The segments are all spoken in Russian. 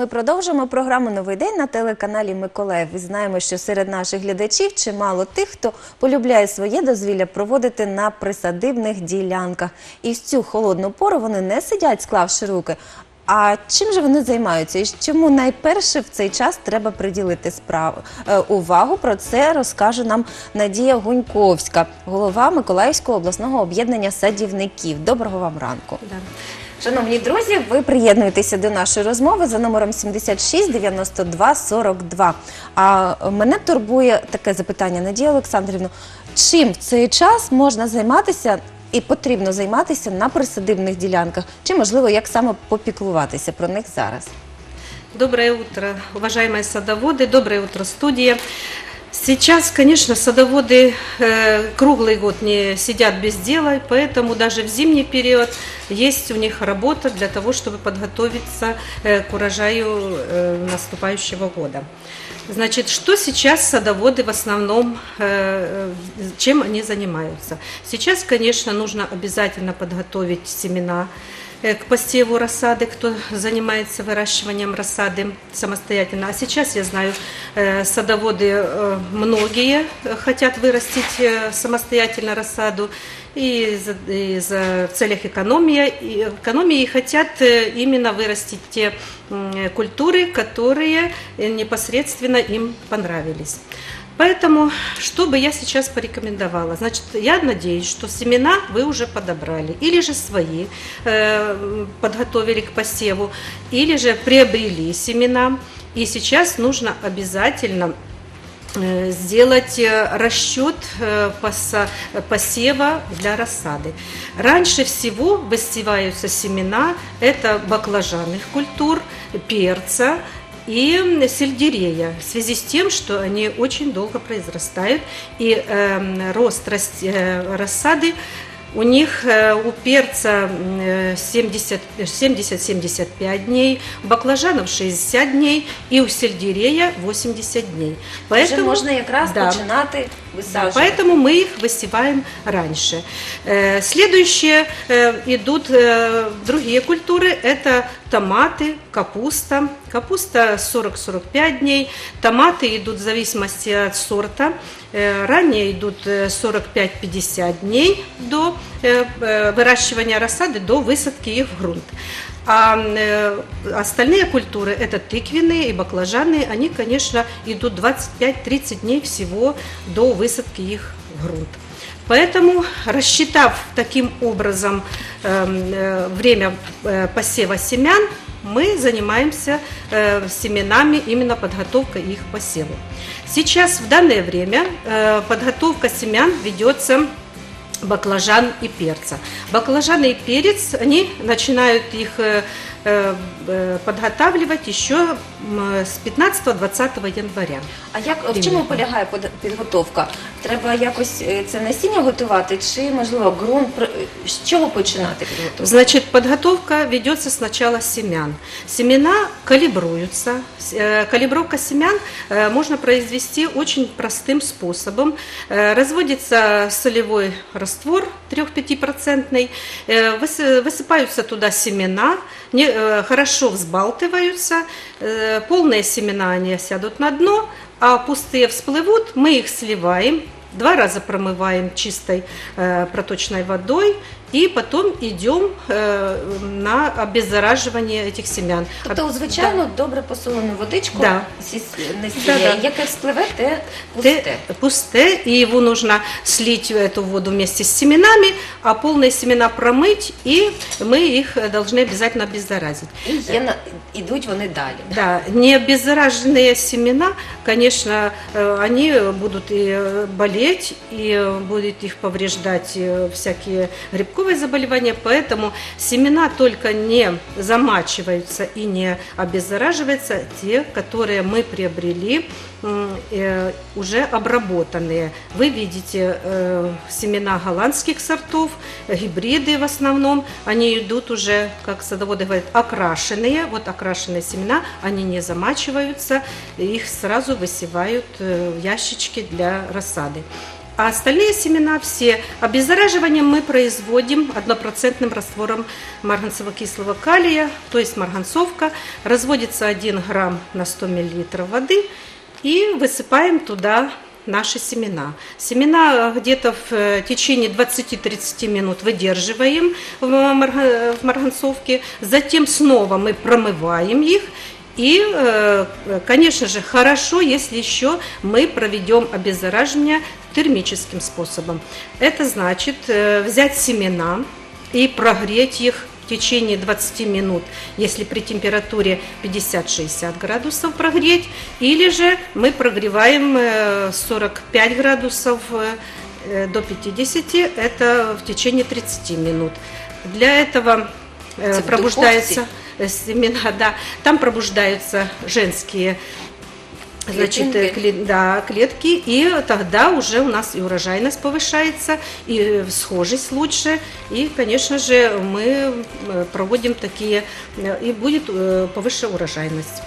Ми продовжуємо програму Новий день на телеканалі Миколаїв. І знаємо, що серед наших глядачів чимало тих, хто полюбляє своє дозвілля проводити на присадибних ділянках. І в цю холодну пору вони не сидять, склавши руки. А чим же вони займаються? І чому найперше в цей час треба приділити справу е, увагу? Про це розкаже нам Надія Гуньковська, голова Миколаївського обласного об'єднання садівників. Доброго вам ранку. Да. Шановні друзі, ви приєднуєтеся до нашої розмови за номером 76 92 42. А мене турбує таке запитання, Надія Олександрівна. Чим в цей час можна займатися і потрібно займатися на присадибних ділянках? Чи можливо як саме попіклуватися про них зараз? Доброе утро, уважаемые садоводы, доброе утро, студия. Сейчас, конечно, садоводы э, круглый год не сидят без дела, поэтому даже в зимний период есть у них работа для того, чтобы подготовиться э, к урожаю э, наступающего года. Значит, что сейчас садоводы в основном, чем они занимаются? Сейчас, конечно, нужно обязательно подготовить семена к посеву рассады, кто занимается выращиванием рассады самостоятельно. А сейчас, я знаю, э, садоводы э, многие хотят вырастить э, самостоятельно рассаду и за, и за- в целях экономии, и экономии хотят э, именно вырастить те культуры, которые э, непосредственно им понравились. Поэтому, что бы я сейчас порекомендовала? Значит, я надеюсь, что семена вы уже подобрали, или же свои э, подготовили к посеву, или же приобрели семена. И сейчас нужно обязательно э, сделать э, расчет э, посева для рассады. Раньше всего высеваются семена, это баклажанных культур, перца, и сельдерея в связи с тем, что они очень долго произрастают и эм, рост рас- э, рассады у них э, у перца м, э, 70 70-75 дней, баклажанов 60 дней и у сельдерея 80 дней. Вже можна якраз Да. починати Да, висаджувати. поэтому мы их высеваем раньше. Э, Следующие э, идут э, другие культуры. Это томаты, капуста. Капуста 40-45 дней. Томаты идут в зависимости от сорта. Э, Ранее идут э, 45-50 дней до э, э, выращивания рассады, до высадки их в грунт. А э, остальные культуры, это тыквенные и баклажаны, они, конечно, идут 25-30 дней всего до высадки их в грунт. Поэтому, рассчитав таким образом эм, э, время э, посева семян, мы занимаемся э, семенами, именно подготовкой их к посеву. Сейчас, в данное время, э, подготовка семян ведется баклажан и перца. Баклажаны и перец, они начинают их э, э, подготавливать еще с 15-20 января. А як в чому Примірно. полягає под- підготовка? Треба якось е, це насіння готувати, чи можливо ґрунт Про- з чого починати підготовку? Значит, подготовка ведется сначала с семян. Семена калибруются. С- э, Калибровка семян э, можно произвести очень простым способом. Э, Разводится солевой раствор 3-5%, высыпаются туда семена, не- э, хорошо взбалтываются, э, полные семена они сядут на дно, а пустые всплывут, мы их сливаем, два раза промываем чистой проточной водой и потом идем э, на обеззараживание этих семян. Тобто, Об- звичайно, добре посолену водичку Да. зі с- насіння, Да-да. яке вспливе, те Те- пусте. пусте, и его нужно слить эту воду вместе с семенами, а полные семена промыть, и мы их э, должны обязательно обеззаразить. І є на ідуть вони далі. Да, не обеззараженные семена, конечно, э, они будут и э, болеть, и э, будет их повреждать э, всякие грибковые заболевания, поэтому семена только не замачиваются и не обеззараживаются, те, которые мы приобрели э, уже обработанные. Вы видите э, семена голландских сортов, гибриды в основном, они идут уже, как садоводы говорят, окрашенные. Вот окрашенные семена, они не замачиваются, их сразу высевают э, в ящички для рассады. А остальные семена все обеззараживанием мы производим однопроцентным раствором марганцево-кислого калия, то есть марганцовка. Разводится 1 грамм на 100 мл воды и высыпаем туда наши семена. Семена где-то в э, течение 20-30 минут выдерживаем в марга- в марганцовке, затем снова мы промываем их и, э, конечно же, хорошо, если еще мы проведем обеззараживание термическим способом. Это значит э, взять семена и прогреть их в течение 20 минут, если при температуре 50-60 градусов прогреть, или же мы прогреваем э, 45 градусов э, до 50, это в течение 30 минут. Для этого Это в пробуждается э, семена, да, там пробуждаются женские значит, э, Клетинки. кле- да, клетки, и тогда уже у нас и урожайность повышается, и схожесть лучше, и, конечно же, мы э, проводим такие, э, и будет э, повыше урожайность.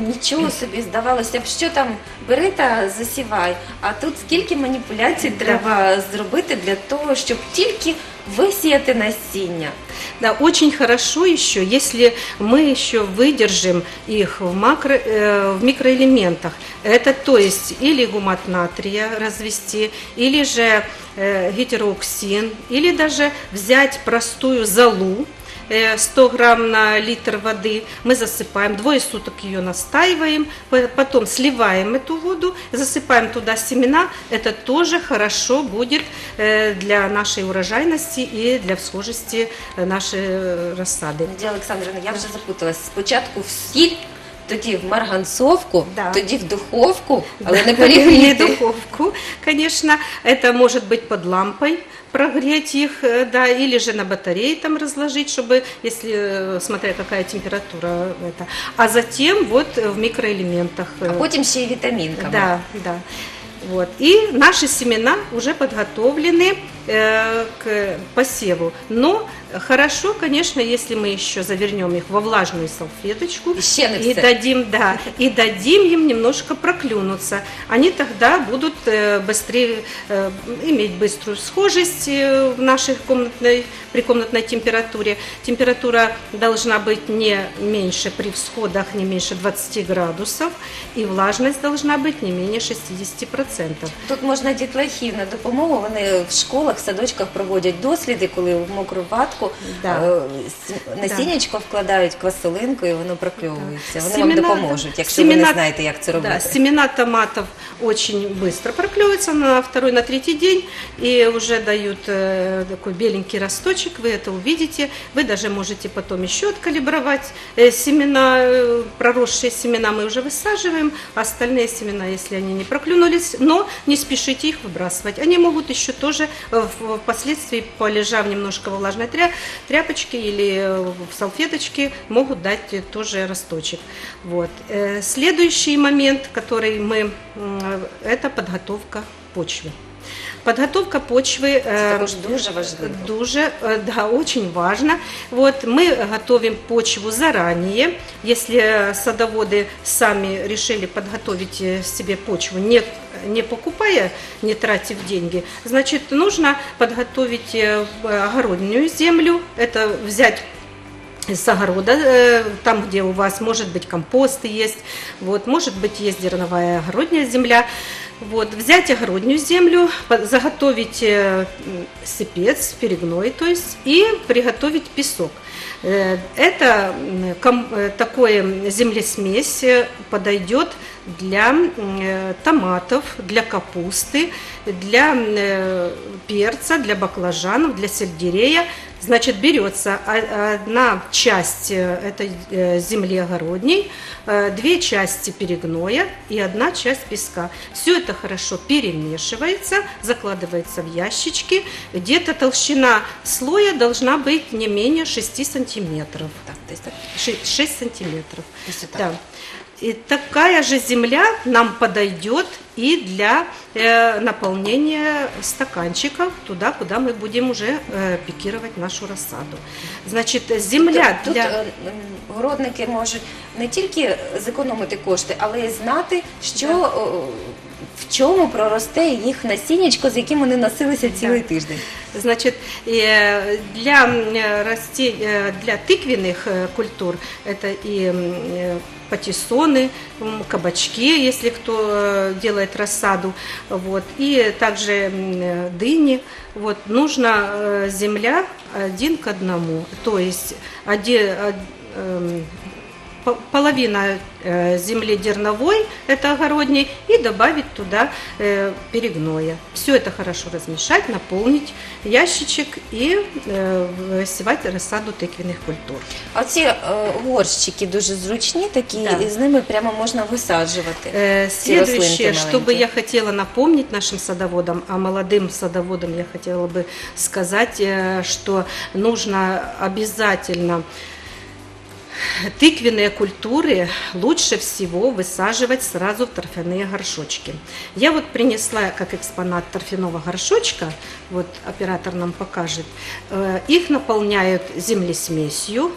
Нічого собі здавалося б, що там бери та засівай. А тут скільки маніпуляцій треба зробити для того, щоб тільки висіяти насіння. Да, очень хорошо еще, если мы еще выдержим их в, макро, э, в микроэлементах. Это то есть или гумат натрия развести, или же э, гетероуксин, или даже взять простую золу, э, 100 грамм на литр воды, мы засыпаем, двое суток ее настаиваем, по- потом сливаем эту воду, засыпаем туда семена, это тоже хорошо будет э, для нашей урожайности и для всхожести э, нашей э, рассады. Надія Олександрівна, я вже запуталась. Спочатку в сіль, тоді в марганцовку, Да. тоді в духовку, але не Не перегріти. духовку, конечно. Это может быть под лампой прогреть их, э, да, или же на батарее там разложить, чтобы, если, э, смотря какая температура это. А затем вот в микроэлементах. А э, потім ще й вітамінками. Да, да. Вот. И наши семена уже подготовлены э, к посеву. Но хорошо, конечно, если мы еще завернем их во влажную салфеточку І ще не и все. дадим, да, и дадим им немножко проклюнуться. Они тогда будут э, быстрее э, иметь быструю схожесть э, в нашей комнатной, при комнатной температуре. Температура должна быть не меньше при всходах, не меньше 20 градусов, и влажность должна быть не менее 60%. Тут можна дітлахів на допомогу. Вони в школах, в садочках проводять досліди, коли в мокру ватку Да. е, с- насіннячко вкладають квасолинку і воно прокльовується. Вони вам Семена- допоможуть, якщо ви не семена- знаєте, як це Да, робити. семена томатов очень быстро проклевываются на второй, на третий день и уже дают э, такой беленький росточек, вы это увидите. Вы даже можете потом еще откалибровать э, семена, э, проросшие семена мы уже высаживаем, а остальные семена, если они не проклюнулись, но не спешите их выбрасывать. Они могут еще тоже э, в- впоследствии, полежав немножко во влажной тря- тряпочке или э, в салфеточке, могут дать э, тоже росточек. Вот. Э, Следующий момент, который мы, м, это подготовка почвы. Подготовка почвы э, також дуже важливо. Дуже, э, да, очень важно. Вот мы готовим почву заранее. Если э, садоводы сами решили подготовить себе почву, не, не покупая, не тратив деньги, значит, нужно подготовить огородную землю. Это взять с огорода, там, где у вас, может быть, компосты есть, вот, может быть, есть зерновая огородная земля. Вот, взять огородную землю, заготовить э, сыпец, перегной, то есть, и приготовить песок. Э, Это э, такое землесмесь подойдет для томатов, для капусты, для перца, для баклажанов, для сельдерея. Значит, берется о- одна часть э, этой э, земли огородней, э, две части перегноя и одна часть песка. Все это хорошо перемешивается, закладывается в ящички. Где-то толщина слоя должна быть не менее 6 сантиметров. Так, десь так. 6, сантиметров. Да. И такая же земля нам подойдет и для э, наполнения стаканчиков туда, куда мы будем уже э, пикировать нашу рассаду. Значит, земля Тут для... е, м, городники можуть не тільки зекономити кошти, але й знати, що Да. о, в чому проросте їх насіннячко, з яким вони носилися цілий тиждень. Значит, э, для, м, расте- э, для тыквенных э, культур это и м, э, патиссоны, м, кабачки, если кто э, делает рассаду, вот, и также м, э, дыни. Вот, нужна э, земля один к одному, то есть один, эм, по- половина э, земли дерновой, это огородней, и добавить туда э, перегноя. Все это хорошо размешать, наполнить ящичек и э, высевать рассаду тыквенных культур. А ці е, горщики дуже зручні, такі, Да. і з ними прямо можна висаджувати. Э, Ці рослинки Следующее, что бы маленькі. я хотела напомнить нашим садоводам, а молодым садоводам я хотела бы сказать, э, что нужно обязательно тыквенные культуры лучше всего высаживать сразу в торфяные горшочки. Я вот принесла как экспонат торфяного горшочка, вот оператор нам покажет. Э, Их наполняют землесмесью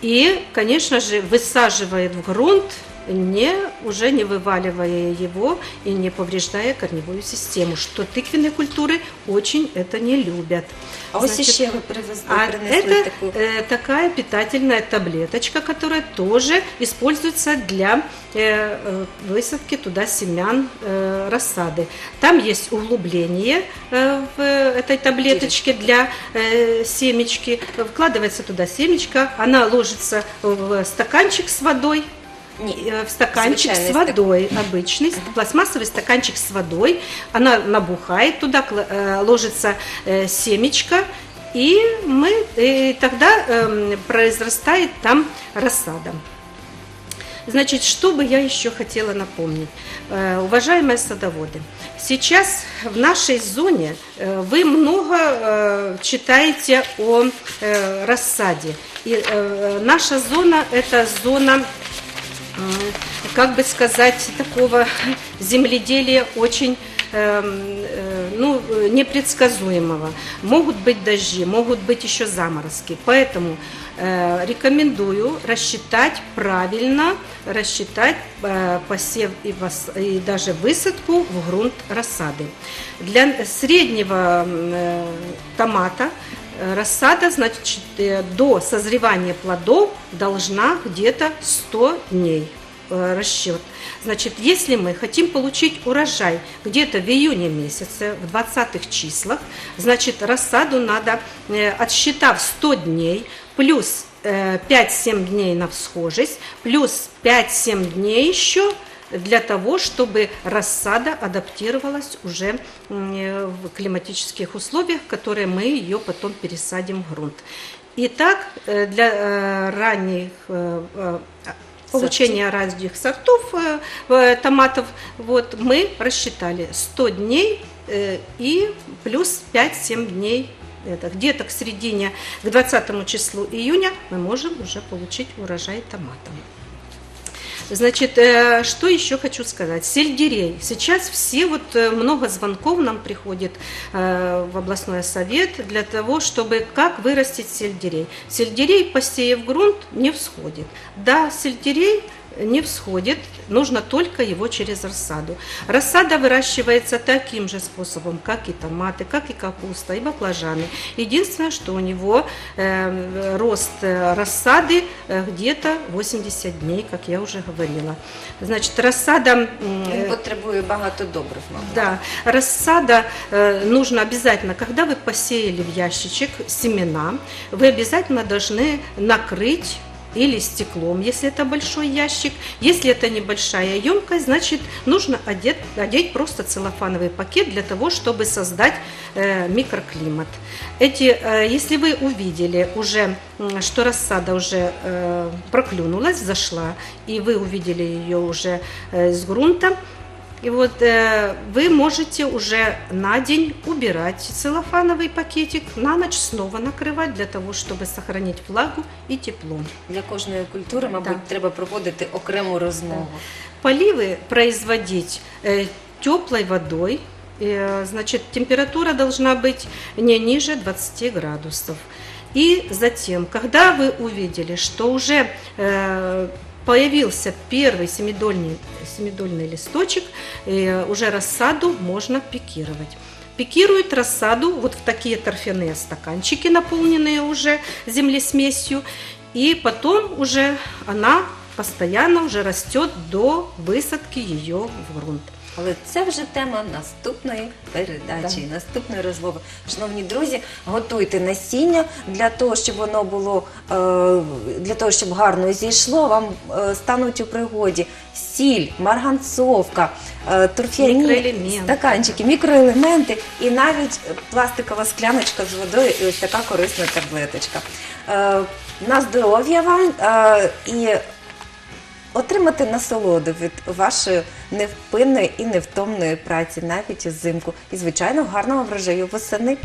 и, конечно же, высаживают в грунт, не, уже не вываливая его и не повреждая корневую систему, что тыквенные культуры очень это не любят. А Значить, іще ви привезли, а это таку. э, такая питательная таблеточка, которая тоже используется для э, э, высадки туда семян э, рассады. Там есть углубление э, в этой таблеточке для э, семечки. Вкладывается туда семечко, она ложится в стаканчик с водой, Ні, э, в стаканчик с водой, обычный пластмассовый стаканчик с водой. Она набухает, туда э, ложится э, семечко, и мы и тогда эм, произрастает там рассада. Значит, что бы я еще хотела напомнить, Э, уважаемые садоводы, сейчас в нашей зоне э, вы много э, читаете о рассаде. И наша зона это зона как бы сказать, такого земледелия очень эм, э, ну, непредсказуемого. Могут быть дожди, могут быть еще заморозки. Поэтому э, рекомендую рассчитать правильно, рассчитать э, посев и, вос- и даже высадку в грунт рассады. Для среднего томата Рассада, значит, э, до созревания плодов должна где-то 100 дней э, расчет. Значит, если мы хотим получить урожай где-то в июне месяце, в 20 числах, значит, рассаду надо, э, отсчитав 100 дней, плюс э, 5-7 дней на всхожесть, плюс 5-7 дней еще для того, чтобы рассада адаптировалась уже э, в климатических условиях, в которые мы ее потом пересадим в грунт. Итак, э, для э, ранних получения ранних сортов э, э, томатов вот, мы рассчитали 100 дней и плюс 5-7 дней это где-то к середине, к 20 числу июня мы можем уже получить урожай томатов. Значит, э, что еще хочу сказать? Сельдерей. Сейчас все, вот э, много звонков нам приходит э, в областной совет для того, чтобы как вырастить сельдерей. Сельдерей, посеяв грунт, не всходит. Да, сельдерей не всходит, нужно только его через рассаду. Рассада выращивается таким же способом, как и томаты, как и капуста, и баклажаны. Единственное, что у него э, рост э, рассады э, где-то 80 дней, как я уже говорила. Значит, рассада... э, потребує багато мабуть. да, рассада э, нужно обязательно, когда вы посеяли в ящичек семена, вы обязательно должны накрыть или стеклом, если это большой ящик. Если это небольшая емкость, значит нужно одеть, одеть просто целлофановый пакет для того, чтобы создать э, микроклимат. Эти, э, если вы увидели уже, что рассада уже э, проклюнулась, зашла, и вы увидели ее уже э, из грунта, и вот э, вы можете уже на день убирать целлофановый пакетик, на ночь снова накрывать для того, чтобы сохранить влагу и тепло. Для кожної культури, мабуть, Так. треба проводити окрему розмову. Поливы производить э, теплой водой, э, значит, температура должна быть не ниже 20 градусов. И затем, когда вы увидели, что уже э, появился первый семидольный, семидольный листочек, э, уже рассаду можно пикировать. Пикируют рассаду вот в такие торфяные стаканчики, наполненные уже землесмесью, и потом уже она постоянно уже растет до высадки ее в грунт. Але це вже тема наступної передачі, наступної розмови. Шановні друзі, готуйте насіння для того, щоб воно було е, для того, щоб гарно зійшло. Вам е, стануть у пригоді сіль, марганцовка, е, торф'яні Мікроелементи. стаканчики, мікроелементи і навіть пластикова скляночка з водою і ось така корисна таблеточка. На здоров'я вам і отримати насолоду від вашої невпинної і невтомної праці навіть узимку. І, звичайно, гарного врожаю восени.